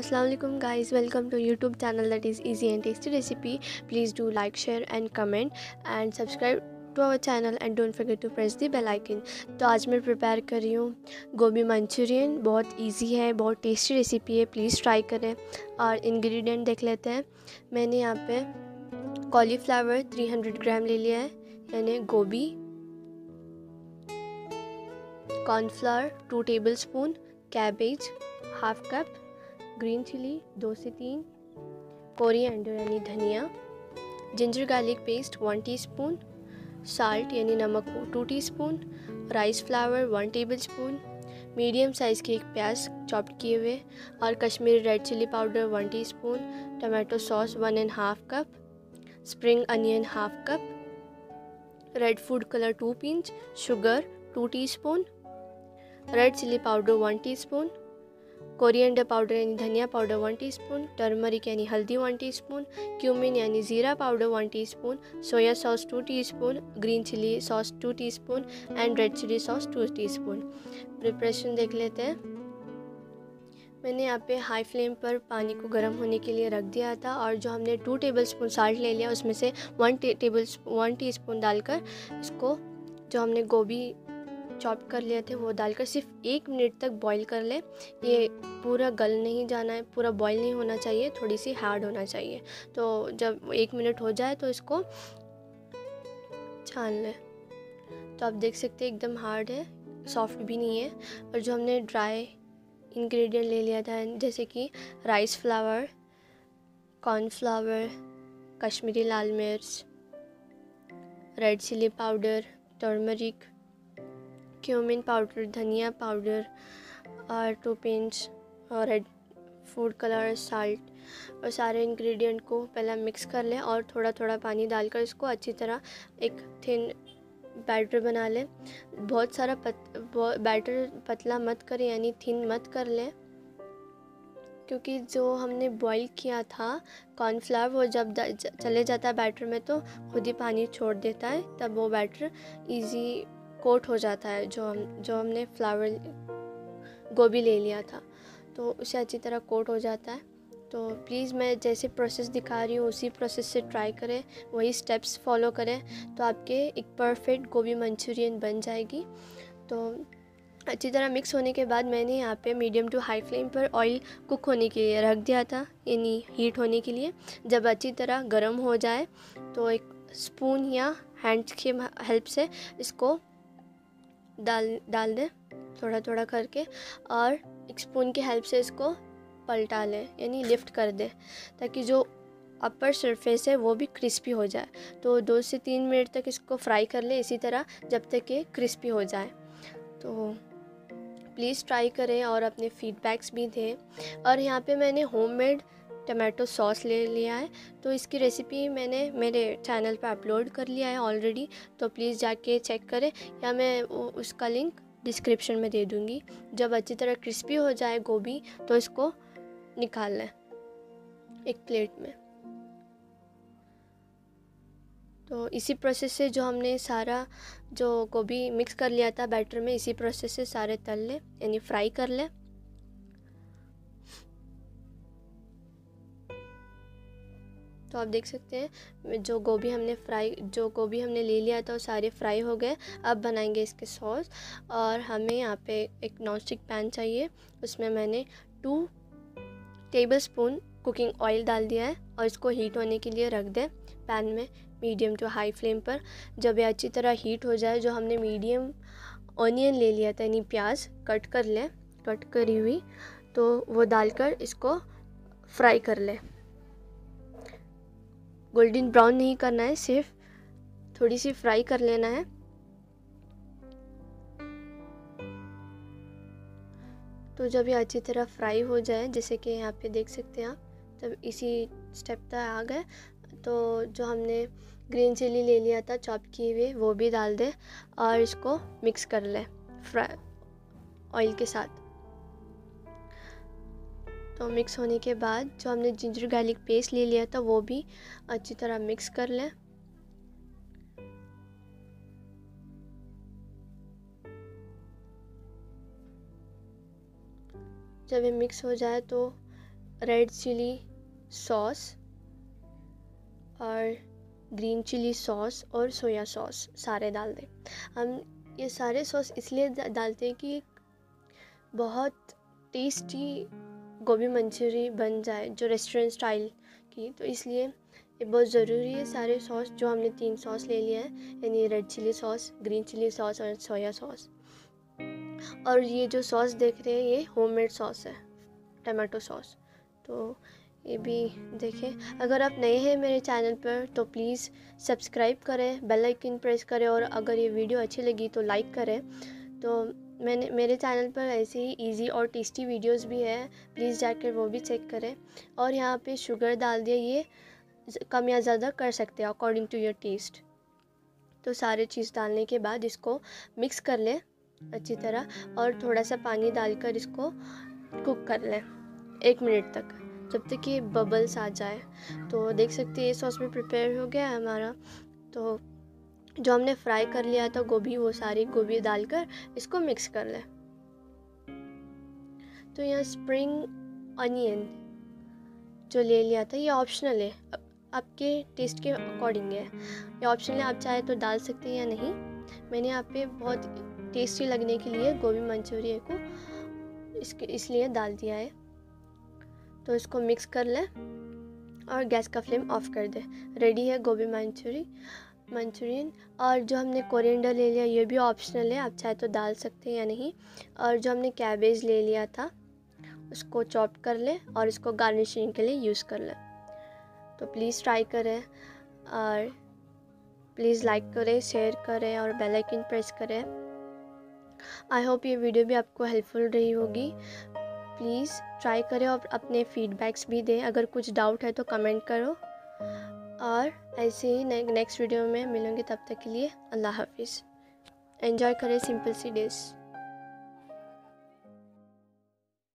Aslam guys welcome to YouTube channel that is easy and tasty recipe please do like share and comment and subscribe to our channel and don't forget to press the bell icon तो आज मैं prepare कर रही हूँ गोभी Manchurian. बहुत easy है, बहुत टेस्टी रेसिपी है। प्लीज़ ट्राई करें। और इन्ग्रीडियंट देख लेते हैं। मैंने यहाँ पर कॉलीफ्लावर 300 ग्राम ले लिया है। मैंने गोभी cornflour two tablespoon cabbage half cup green chilli दो से तीन, कोरिएंडर यानी धनिया, ginger garlic paste one teaspoon, salt यानी नमक two teaspoon, rice flour one tablespoon medium size के एक प्याज चॉप किए हुए और Kashmiri red chilli powder one teaspoon, tomato sauce one and half cup, spring onion half cup, red food colour two pinch, sugar two teaspoon, red chilli powder one teaspoon coriander powder यानी धनिया powder one teaspoon turmeric यानी हल्दी one teaspoon cumin यानी ज़ीरा powder one teaspoon soya sauce two teaspoon green chilli sauce two teaspoon and red chilli sauce two teaspoon preparation देख लेते हैं। मैंने यहाँ पे हाई फ्लेम पर पानी को गर्म होने के लिए रख दिया था और जो हमने टू टेबल स्पून साल्ट ले लिया, उसमें से one table one teaspoon डालकर इसको जो हमने गोभी चॉप कर लिए थे, वो डालकर सिर्फ़ एक मिनट तक बॉईल कर ले। ये पूरा गल नहीं जाना है, पूरा बॉईल नहीं होना चाहिए थोड़ी सी हार्ड होना चाहिए। तो जब एक मिनट हो जाए तो इसको छान लें। तो आप देख सकते हैं एकदम हार्ड है सॉफ्ट भी नहीं है। और जो हमने ड्राई इंग्रेडिएंट ले लिया था, जैसे कि राइस फ्लावर कॉर्नफ्लावर कश्मीरी लाल मिर्च red chilli powder turmeric cumin powder धनिया पाउडर और two pinch red food colour salt और सारे इंग्रेडिएंट को पहले मिक्स कर लें और थोड़ा थोड़ा पानी डालकर इसको अच्छी तरह एक थिन बैटर बना लें। बहुत सारा पत बैटर पतला मत करें, यानी थिन मत कर लें, क्योंकि जो हमने बॉईल किया था कॉर्नफ्लावर वो जब चले जाता है बैटर में तो खुद ही पानी छोड़ देता है, तब वो बैटर इजी कोट हो जाता है, जो हम, जो हमने फ्लावर गोभी ले लिया था तो उसे अच्छी तरह कोट हो जाता है। तो प्लीज़ मैं जैसे प्रोसेस दिखा रही हूँ, उसी प्रोसेस से ट्राई करें, वही स्टेप्स फॉलो करें तो आपके एक परफेक्ट गोभी मंचूरियन बन जाएगी। तो अच्छी तरह मिक्स होने के बाद मैंने यहाँ पे मीडियम टू हाई फ्लेम पर ऑयल कुक होने के लिए रख दिया था, यानी हीट होने के लिए। जब अच्छी तरह गर्म हो जाए तो एक स्पून या हैंड की हेल्प से इसको डाल डाल दें थोड़ा थोड़ा करके और एक स्पून की हेल्प से इसको पलटा लें, यानी लिफ्ट कर दें ताकि जो अपर सरफेस है वो भी क्रिस्पी हो जाए। तो दो से तीन मिनट तक इसको फ्राई कर लें इसी तरह जब तक ये क्रिस्पी हो जाए। तो प्लीज़ ट्राई करें और अपने फीडबैक्स भी दें। और यहाँ पे मैंने होममेड टमाटो सॉस ले लिया है। तो इसकी रेसिपी मैंने मेरे चैनल पर अपलोड कर लिया है ऑलरेडी तो प्लीज़ जाके चेक करें। या मैं उसका लिंक डिस्क्रिप्शन में दे दूँगी। जब अच्छी तरह क्रिस्पी हो जाए गोभी तो इसको निकाल लें एक प्लेट में। तो इसी प्रोसेस से जो हमने सारा, जो गोभी मिक्स कर लिया था बैटर में, इसी प्रोसेस से सारे तल लें, यानी फ्राई कर लें। तो आप देख सकते हैं, जो गोभी हमने फ्राई, जो गोभी हमने ले लिया था वो सारे फ्राई हो गए। अब बनाएँगे इसके सॉस और हमें यहाँ पे एक नॉन स्टिक पैन चाहिए। उसमें मैंने two tablespoon cooking oil डाल दिया है और इसको हीट होने के लिए रख दें पैन में मीडियम टू हाई फ्लेम पर। जब ये अच्छी तरह हीट हो जाए, जो हमने मीडियम ऑनियन ले लिया था, यानी प्याज कट कर लें कट करी हुई तो वो डालकर इसको फ्राई कर लें। गोल्डन ब्राउन नहीं करना है, सिर्फ़ थोड़ी सी फ्राई कर लेना है। तो जब ये अच्छी तरह फ्राई हो जाए, जैसे कि यहाँ पे देख सकते हैं आप, तब इसी स्टेप तक आ गए। तो जो हमने ग्रीन चिली ले लिया था चॉप किए हुए, वो भी डाल दें और इसको मिक्स कर लें फ्राई ऑयल के साथ। तो मिक्स होने के बाद जो हमने जिंजर गार्लिक पेस्ट ले लिया था, वो भी अच्छी तरह मिक्स कर लें। जब ये मिक्स हो जाए तो रेड चिली सॉस और ग्रीन चिली सॉस और सोया सॉस सारे डाल दें। हम ये सारे सॉस इसलिए डालते हैं कि बहुत टेस्टी गोभी मंचूरी बन जाए, जो रेस्टोरेंट स्टाइल की। तो इसलिए ये बहुत ज़रूरी है सारे सॉस जो हमने तीन सॉस ले लिए हैं, यानी red chilli sauce green chilli sauce और सोया सॉस और ये जो सॉस देख रहे हैं, ये होममेड सॉस है टमाटो सॉस तो ये भी देखें। अगर आप नए हैं मेरे चैनल पर तो प्लीज़ सब्सक्राइब करें बेल आइकन प्रेस करें और अगर ये वीडियो अच्छी लगी तो लाइक करें। तो मैंने, मेरे चैनल पर ऐसे ही इजी और टेस्टी वीडियोस भी है। प्लीज़ जाकर वो भी चेक करें। और यहाँ पे शुगर डाल दिया, ये कम या ज़्यादा कर सकते हैं अकॉर्डिंग टू योर टेस्ट तो सारे चीज़ डालने के बाद इसको मिक्स कर लें अच्छी तरह और थोड़ा सा पानी डालकर इसको कुक कर लें एक मिनट तक, जब तक ये बबल्स आ जाए। तो देख सकते हैं, ये सॉस भी प्रिपेयर हो गया है हमारा। तो जो हमने फ्राई कर लिया था गोभी, वो सारी गोभी डालकर इसको मिक्स कर लें। तो यहाँ स्प्रिंग अनियन जो ले लिया था, ये ऑप्शनल है। आपके टेस्ट के अकॉर्डिंग है। ये ऑप्शनल है, आप चाहे तो डाल सकते हैं या नहीं। मैंने यहाँ पे बहुत टेस्टी लगने के लिए गोभी मंचूरियन को इसके, इसलिए डाल दिया है। तो इसको मिक्स कर लें और गैस का फ्लेम ऑफ़ कर दें। रेडी है गोभी मंचूरी। मंचूरियन और जो हमने कोरिएंडर ले लिया, ये भी ऑप्शनल है, आप चाहे तो डाल सकते हैं या नहीं। और जो हमने कैबेज ले लिया था, उसको चॉप कर लें और इसको गार्निशिंग के लिए यूज़ कर लें। तो प्लीज़ ट्राई करें और प्लीज़ लाइक करें, शेयर करें और बेल आइकन प्रेस करें। आई होप ये वीडियो भी आपको हेल्पफुल रही होगी। प्लीज़ ट्राई करें और अपने फीडबैक्स भी दें। अगर कुछ डाउट है तो कमेंट करो। और ऐसे ही ने, नेक्स्ट वीडियो में मिलूँगी तब तक के लिए अल्लाह हाफिज़। एंजॉय करें सिंपल सी डेज़